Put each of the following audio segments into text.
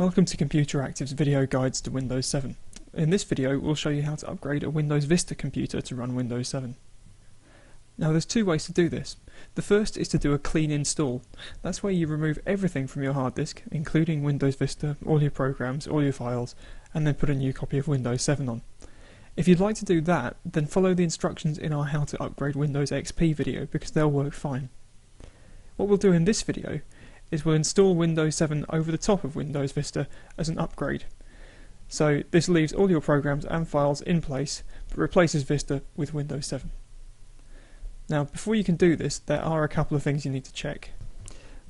Welcome to Computeractive's video guides to Windows 7. In this video we'll show you how to upgrade a Windows Vista computer to run Windows 7. Now there's two ways to do this. The first is to do a clean install. That's where you remove everything from your hard disk, including Windows Vista, all your programs, all your files, and then put a new copy of Windows 7 on. If you'd like to do that, then follow the instructions in our How to Upgrade Windows XP video because they'll work fine. What we'll do in this video is we'll install Windows 7 over the top of Windows Vista as an upgrade. So this leaves all your programs and files in place, but replaces Vista with Windows 7. Now, before you can do this, there are a couple of things you need to check.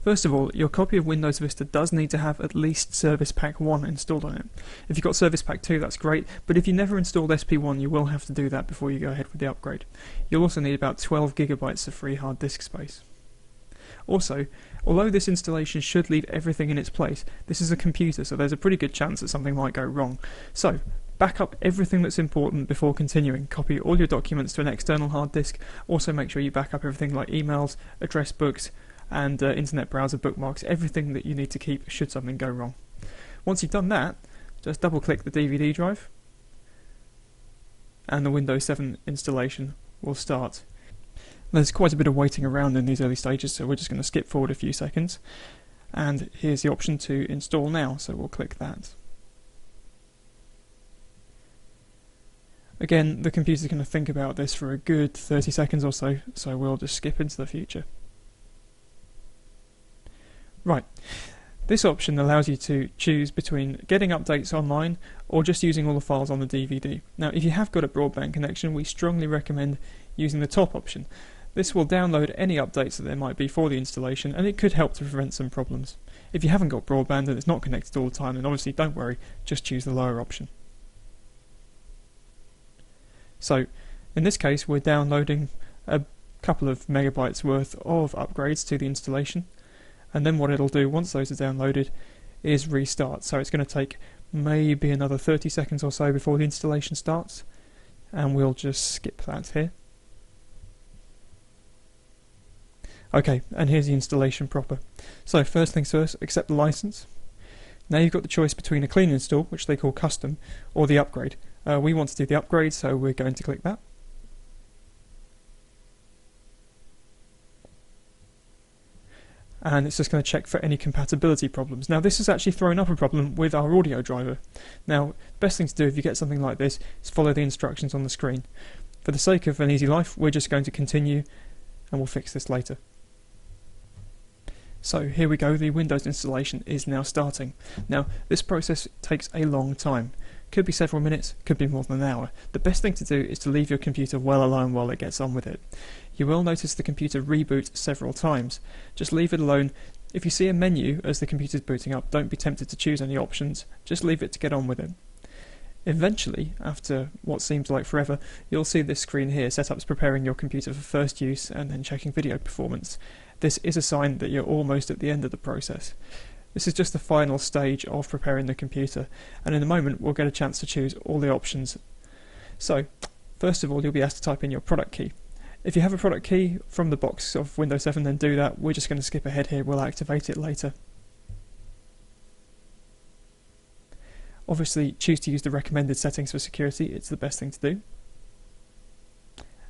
First of all, your copy of Windows Vista does need to have at least Service Pack 1 installed on it. If you've got Service Pack 2, that's great, but if you never installed SP1, you will have to do that before you go ahead with the upgrade. You'll also need about 12 gigabytes of free hard disk space. Also, although this installation should leave everything in its place, this is a computer, so there's a pretty good chance that something might go wrong. So, back up everything that's important before continuing. Copy all your documents to an external hard disk. Also, make sure you back up everything like emails, address books, and uh, internet browser bookmarks, everything that you need to keep should something go wrong. Once you've done that, just double click the DVD drive, and the Windows 7 installation will start. There's quite a bit of waiting around in these early stages, so we're just going to skip forward a few seconds. And here's the option to install now, so we'll click that. Again, the computer's going to think about this for a good 30 seconds or so, so we'll just skip into the future. Right, this option allows you to choose between getting updates online or just using all the files on the DVD. Now, if you have got a broadband connection, we strongly recommend using the top option. This will download any updates that there might be for the installation and it could help to prevent some problems. If you haven't got broadband and it's not connected all the time, then obviously don't worry, just choose the lower option. So, in this case, we're downloading a couple of megabytes worth of upgrades to the installation, and then what it'll do once those are downloaded is restart. So it's going to take maybe another 30 seconds or so before the installation starts, and we'll just skip that here. Okay, and here's the installation proper. So first things first, accept the license. Now you've got the choice between a clean install, which they call custom, or the upgrade. Uh, we want to do the upgrade, so we're going to click that. and it's just going to check for any compatibility problems. Now this has actually thrown up a problem with our audio driver. Now best thing to do if you get something like this is follow the instructions on the screen. For the sake of an easy life we're just going to continue and we'll fix this later. So here we go, the Windows installation is now starting. Now, this process takes a long time. Could be several minutes, could be more than an hour. The best thing to do is to leave your computer well alone while it gets on with it. You will notice the computer reboot several times. Just leave it alone. If you see a menu as the computer's booting up, don't be tempted to choose any options, just leave it to get on with it. Eventually, after what seems like forever, you'll see this screen here, setups preparing your computer for first use and then checking video performance. This is a sign that you're almost at the end of the process. This is just the final stage of preparing the computer, and in a moment we'll get a chance to choose all the options. So, first of all, you'll be asked to type in your product key. If you have a product key from the box of Windows 7, then do that. We're just going to skip ahead here, we'll activate it later. Obviously, choose to use the recommended settings for security, it's the best thing to do.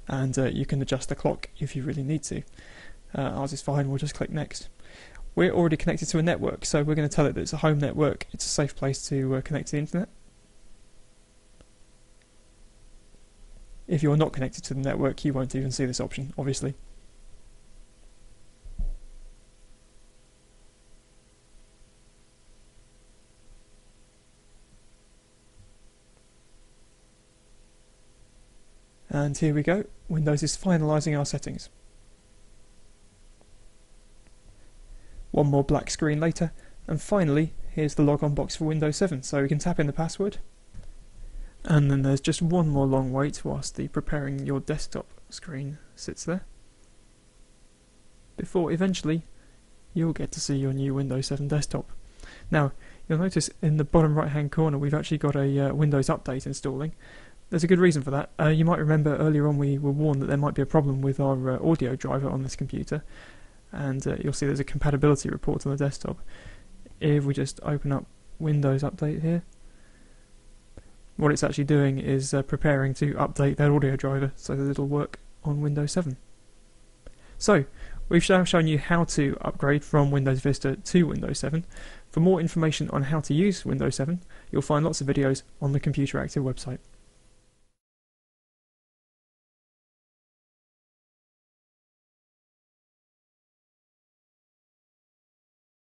And uh, you can adjust the clock if you really need to. Uh, ours is fine, we'll just click next. We're already connected to a network, so we're going to tell it that it's a home network, it's a safe place to uh, connect to the internet. If you're not connected to the network, you won't even see this option, obviously. And here we go, Windows is finalising our settings. One more black screen later, and finally, here's the logon box for Windows 7, so we can tap in the password. And then there's just one more long wait whilst the preparing your desktop screen sits there. Before eventually, you'll get to see your new Windows 7 desktop. Now, you'll notice in the bottom right hand corner we've actually got a uh, Windows Update installing. There's a good reason for that. Uh, you might remember earlier on we were warned that there might be a problem with our uh, audio driver on this computer, and uh, you'll see there's a compatibility report on the desktop. If we just open up Windows Update here. What it's actually doing is uh, preparing to update their audio driver so that it'll work on Windows 7. So, we've now shown you how to upgrade from Windows Vista to Windows 7. For more information on how to use Windows 7, you'll find lots of videos on the Computeractive website.